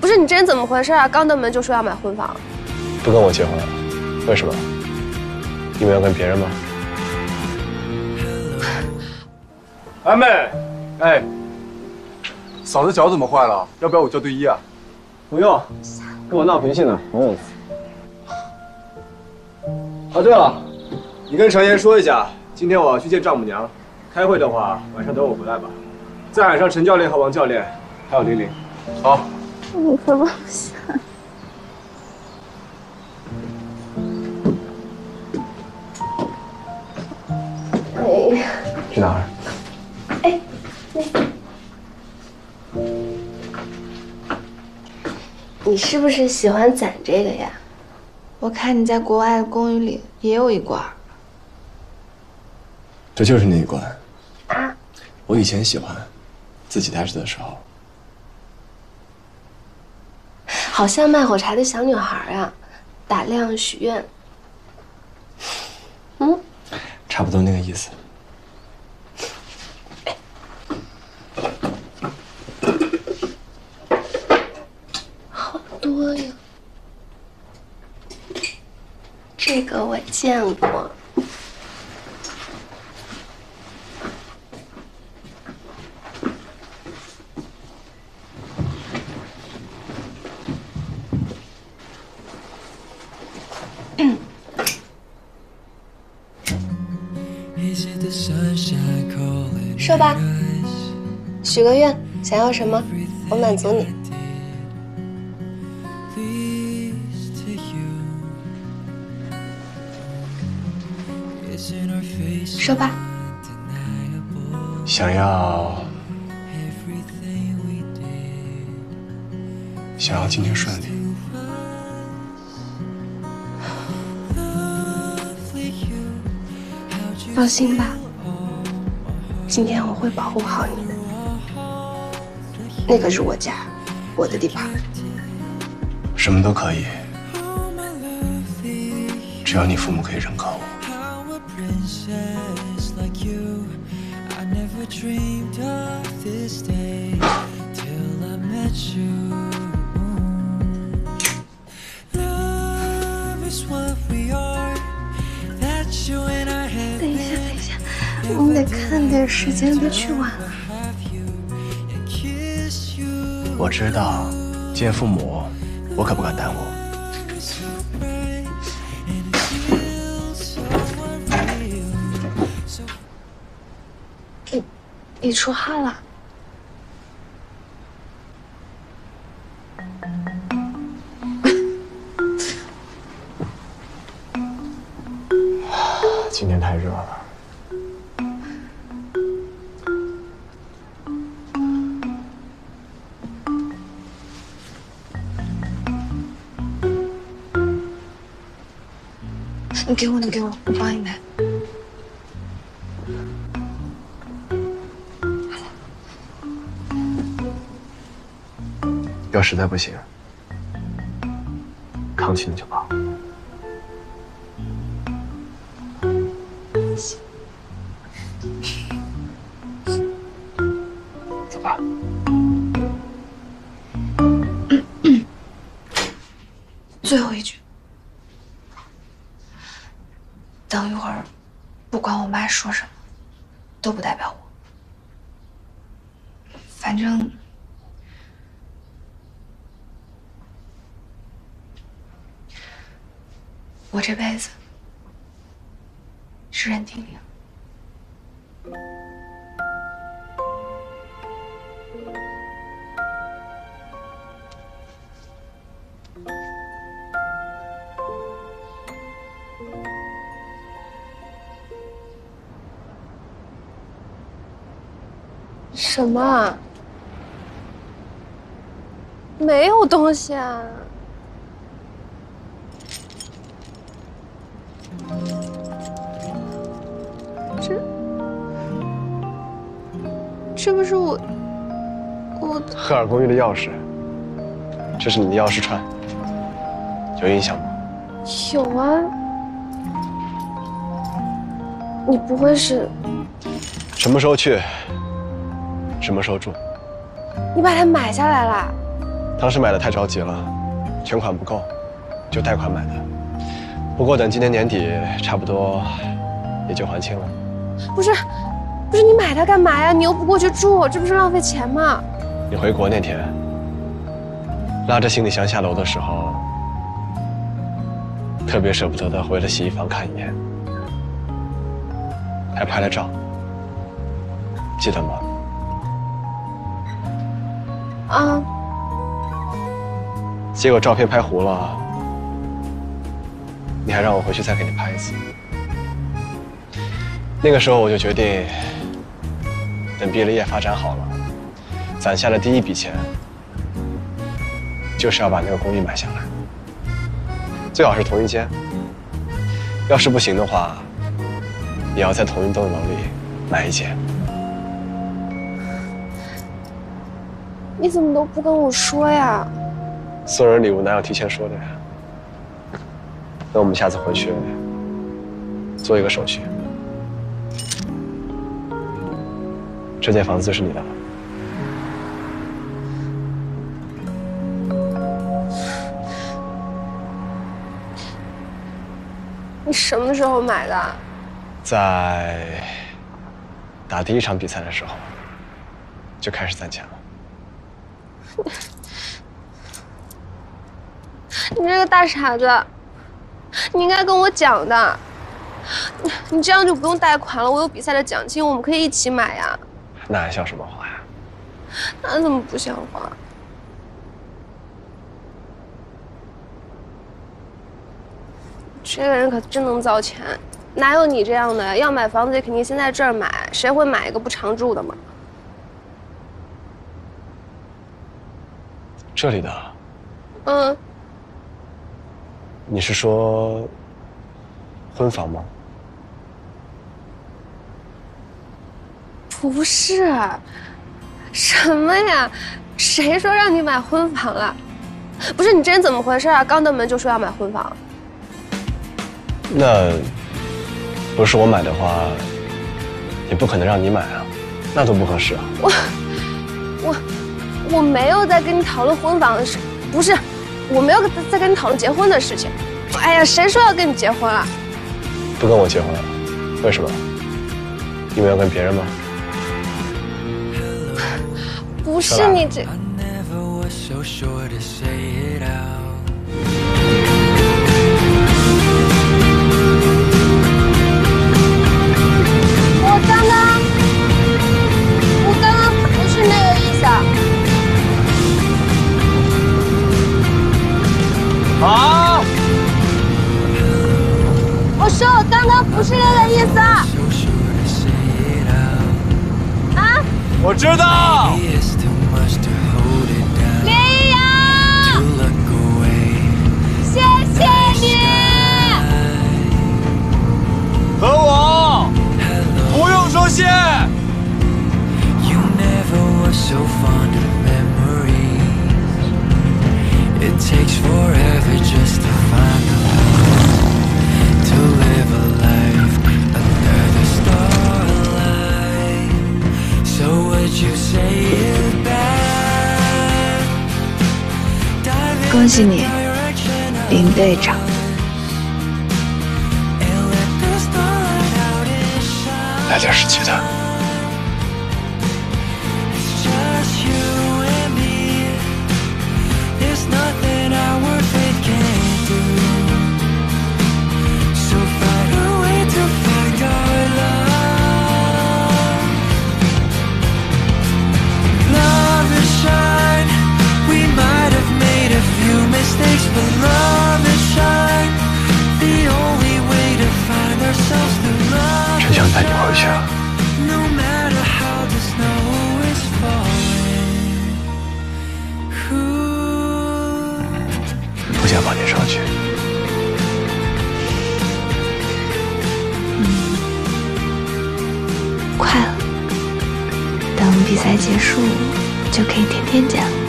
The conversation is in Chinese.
不是你这人怎么回事啊？刚登门就说要买婚房，不跟我结婚，为什么？因为要跟别人吗？阿妹，哎，嫂子脚怎么坏了？要不要我叫队医啊？不用，跟我闹脾气呢，没有。哦，对了，你跟程岩说一下，今天我要去见丈母娘，开会的话晚上等我回来吧。再喊上陈教练和王教练，还有玲玲。好。你可不下。哎，去哪儿？哎，你是不是喜欢攒这个呀？我看你在国外的公寓里也有一罐。这就是那一罐。啊？我以前喜欢，自己待着的时候。好像卖火柴的小女孩啊，打量许愿。嗯，差不多那个意思。好多呀，这个我见过。说吧，许个愿，想要什么，我满足你。说吧，想要，想要今天顺利。放心吧。今天我会保护好你的，那可是我家，我的地盘。什么都可以，只要你父母可以认可我。我们得看点时间都去晚了。我知道，见父母，我可不敢耽误。你，你出汗了？今天太热了。你给我，你给我，我帮你拿。要实在不行，扛起你就跑。走吧。最后一句。等一会儿，不管我妈说什么，都不代表我。反正我这辈子是任婷婷。什么？没有东西啊！这，这不是我，我赫尔公寓的钥匙，这是你的钥匙串，有印象吗？有啊。你不会是？什么时候去？什么时候住？你把它买下来了？当时买的太着急了，全款不够，就贷款买的。不过等今年年底，差不多也就还清了。不是，不是你买它干嘛呀？你又不过去住，这不是浪费钱吗？你回国那天，拉着行李箱下楼的时候，特别舍不得的回了洗衣房看一眼，还拍了照，记得吗？啊，结果照片拍糊了，你还让我回去再给你拍一次。那个时候我就决定，等毕了业发展好了，攒下了第一笔钱，就是要把那个公寓买下来，最好是同一间。要是不行的话，也要在同一栋楼里买一间。你怎么都不跟我说呀？送人礼物哪有提前说的呀？那我们下次回去做一个手续。这间房子就是你的了。你什么时候买的？在打第一场比赛的时候就开始攒钱了。你这个大傻子，你应该跟我讲的。你你这样就不用贷款了，我有比赛的奖金，我们可以一起买呀。那还像什么话呀？那怎么不像话？这个人可真能造钱，哪有你这样的？要买房子也肯定先在这儿买，谁会买一个不常住的嘛？这里的？嗯，你是说婚房吗？不是，什么呀？谁说让你买婚房了？不是你这人怎么回事啊？刚登门就说要买婚房。那不是我买的话，也不可能让你买啊，那多不合适啊！我我我没有在跟你讨论婚房的事，不是，我没有在跟你讨论结婚的事情。哎呀，谁说要跟你结婚了？不跟我结婚了？为什么？因为要跟别人吗？不是你这。说我刚刚不是那个意思啊！啊！我知道。恭喜你，林队长。来点实际的。比赛结束就可以天天见了。